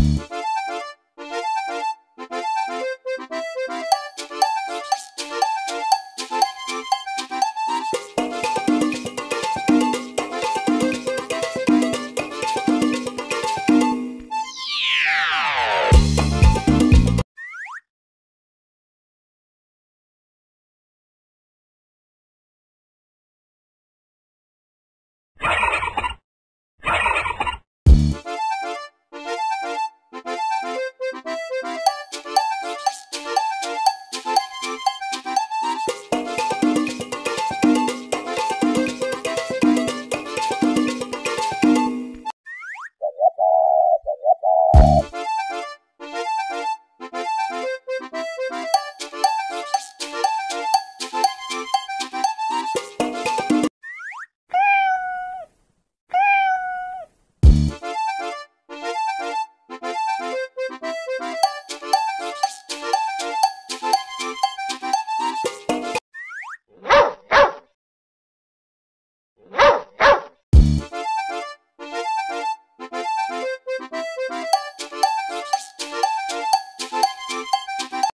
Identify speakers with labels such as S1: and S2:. S1: you.